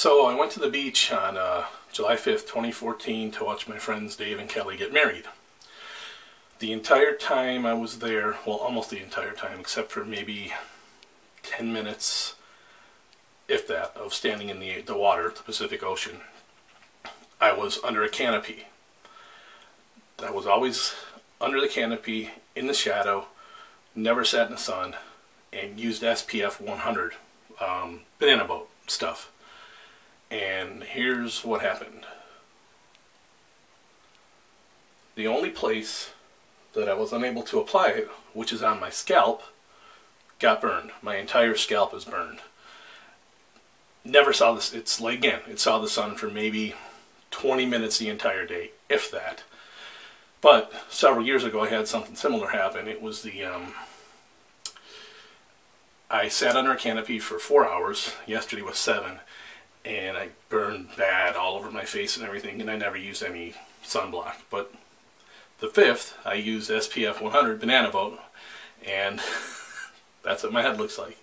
So I went to the beach on uh, July 5th, 2014 to watch my friends Dave and Kelly get married. The entire time I was there, well almost the entire time except for maybe 10 minutes, if that, of standing in the, the water, the Pacific Ocean, I was under a canopy. I was always under the canopy, in the shadow, never sat in the sun, and used SPF 100 um, Banana Boat stuff. And here's what happened. The only place that I was unable to apply it, which is on my scalp, got burned. My entire scalp is burned. Never saw this. It's like again, it saw the sun for maybe 20 minutes the entire day, if that. But several years ago, I had something similar happen. It was the um, I sat under a canopy for four hours. Yesterday was seven, and I burned bad all over my face and everything. And I never used any sunblock. But the fifth, I used SPF 100 Banana Boat, and that's what my head looks like.